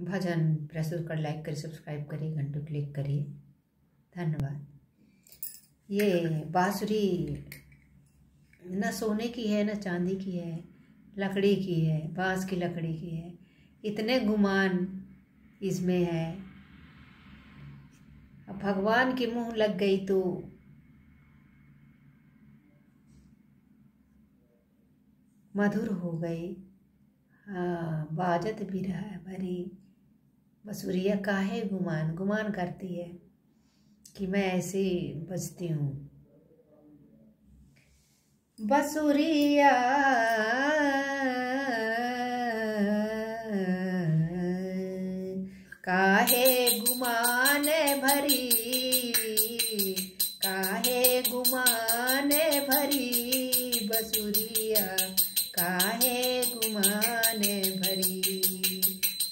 भजन प्रस्तुत कर लाइक करिए सब्सक्राइब करिए, घंटों क्लिक करिए। धन्यवाद। ये बाँसुरी न सोने की है, न चांदी की है, लकड़ी की है, बाँस की लकड़ी की है। इतने गुमान इसमें है। अब भगवान के मुँह लग गई तो मधुर हो गई। बाजत भी रहा है भरी। बसुरिया काहे गुमान? गुमान करती है कि मैं ऐसे बजती हूँ। बसुरिया काहे गुमान भरी? काहे गुमान भरी बसुरिया काहे गुमान भरी?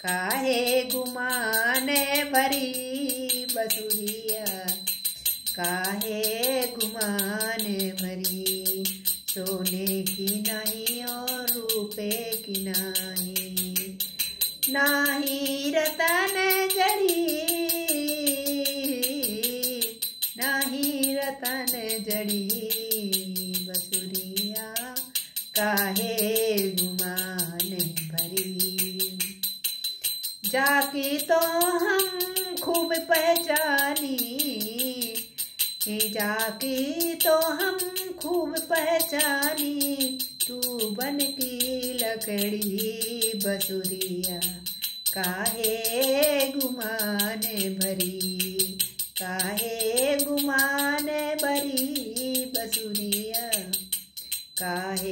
काहे गुमान भरी बसुरिया? काहे गुमान भरी? सोने की नहीं और रूपे की नहीं। नाही रतन जड़ी नाही रतन जड़ी काहे गुमान भरी? जाके तो हम खूब पहचानी। कि जाके तो हम खूब पहचानी। तू बन की लकड़ी बसुरिया, काहे गुमान भरी? काहे गुमान भरी बसुरिया, काहे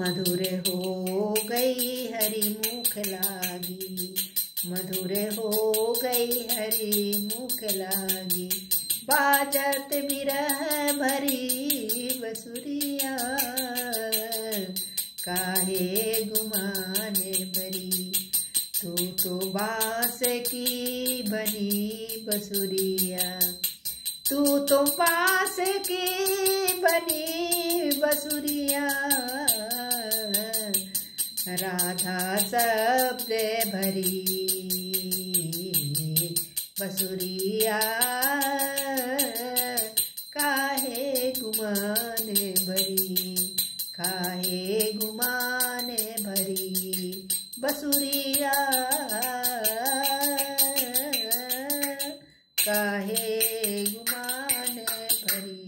मधुर हो गई हरी मुख लागी। मधुर हो गई हरी मुख लागी। बाजत बिरह भरी बसुरिया। काहे गुमाने भरी तू तो बाँस की बनी बसुरिया। तू तो बाँस की बनी बसुरिया। राधा सबसे भरी। बसुरिया काहे गुमान भरी? काहे गुमान भरी? बसुरिया काहे गुमान भरी?